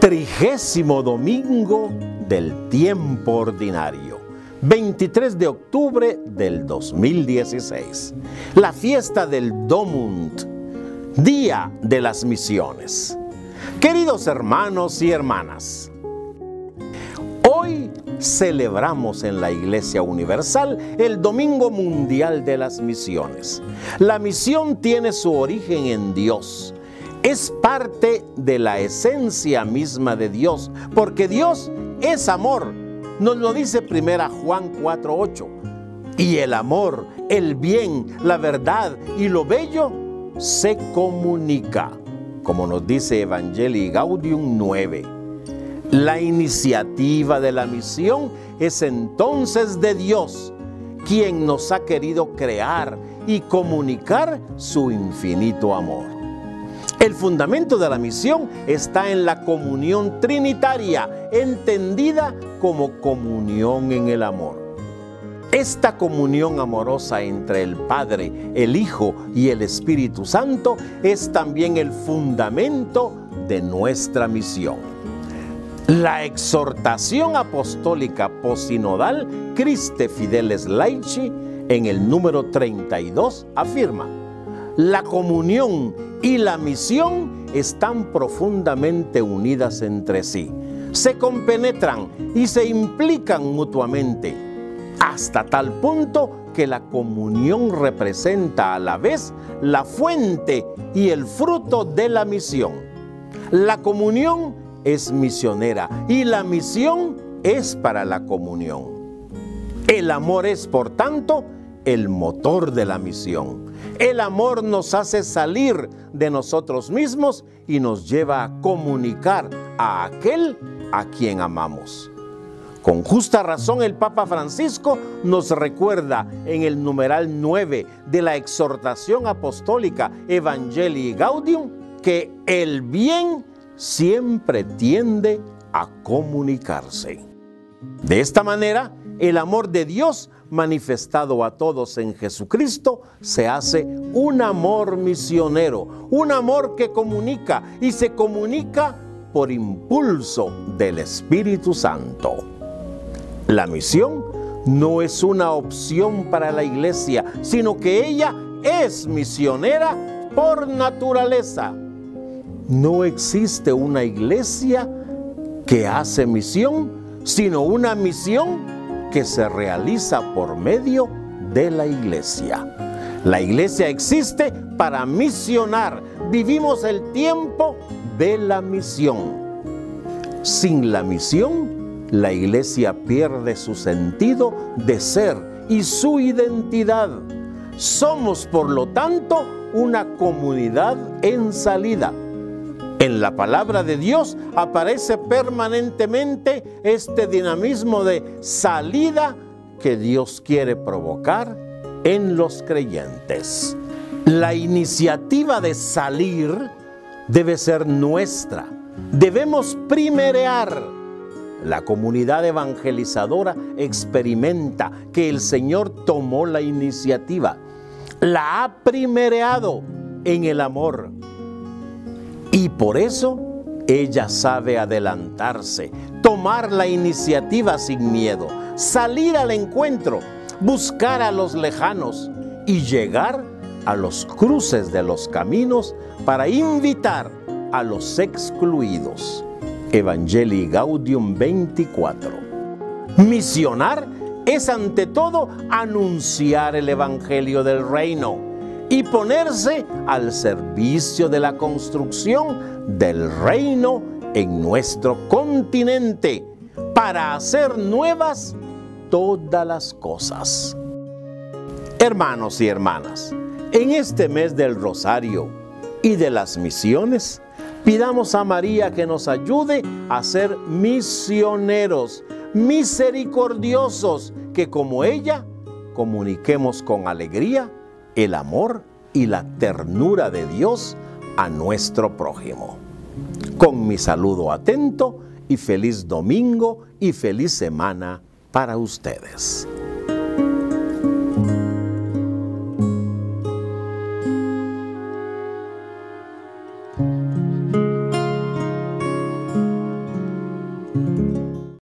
Trigésimo domingo del tiempo ordinario. 23 de octubre del 2016. La fiesta del Domund, Día de las Misiones. Queridos hermanos y hermanas, hoy celebramos en la Iglesia Universal el Domingo Mundial de las Misiones. La misión tiene su origen en Dios es parte de la esencia misma de Dios, porque Dios es amor. Nos lo dice primera Juan 4:8. Y el amor, el bien, la verdad y lo bello se comunica, como nos dice Evangelii Gaudium 9. La iniciativa de la misión es entonces de Dios, quien nos ha querido crear y comunicar su infinito amor. Fundamento de la misión está en la comunión trinitaria, entendida como comunión en el amor. Esta comunión amorosa entre el Padre, el Hijo y el Espíritu Santo es también el fundamento de nuestra misión. La exhortación apostólica posinodal Christe Fideles Laici en el número 32 afirma, la comunión y la misión están profundamente unidas entre sí. Se compenetran y se implican mutuamente, hasta tal punto que la comunión representa a la vez la fuente y el fruto de la misión. La comunión es misionera y la misión es para la comunión. El amor es, por tanto, el motor de la misión. El amor nos hace salir de nosotros mismos y nos lleva a comunicar a aquel a quien amamos. Con justa razón el Papa Francisco nos recuerda en el numeral 9 de la exhortación apostólica Evangelii Gaudium que el bien siempre tiende a comunicarse. De esta manera, el amor de Dios manifestado a todos en Jesucristo, se hace un amor misionero, un amor que comunica y se comunica por impulso del Espíritu Santo. La misión no es una opción para la iglesia, sino que ella es misionera por naturaleza. No existe una iglesia que hace misión, sino una misión que se realiza por medio de la iglesia. La iglesia existe para misionar. Vivimos el tiempo de la misión. Sin la misión, la iglesia pierde su sentido de ser y su identidad. Somos, por lo tanto, una comunidad en salida en la palabra de Dios aparece permanentemente este dinamismo de salida que Dios quiere provocar en los creyentes. La iniciativa de salir debe ser nuestra. Debemos primerear. La comunidad evangelizadora experimenta que el Señor tomó la iniciativa. La ha primereado en el amor y por eso ella sabe adelantarse, tomar la iniciativa sin miedo, salir al encuentro, buscar a los lejanos y llegar a los cruces de los caminos para invitar a los excluidos. Evangelii Gaudium 24. Misionar es ante todo anunciar el Evangelio del Reino y ponerse al servicio de la construcción del reino en nuestro continente para hacer nuevas todas las cosas. Hermanos y hermanas, en este mes del Rosario y de las misiones, pidamos a María que nos ayude a ser misioneros, misericordiosos, que como ella comuniquemos con alegría el amor y la ternura de Dios a nuestro prójimo. Con mi saludo atento y feliz domingo y feliz semana para ustedes.